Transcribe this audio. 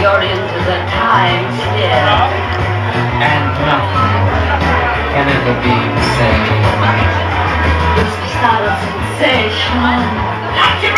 You're into the time sphere. And nothing can ever be the same. It's the start of sensation.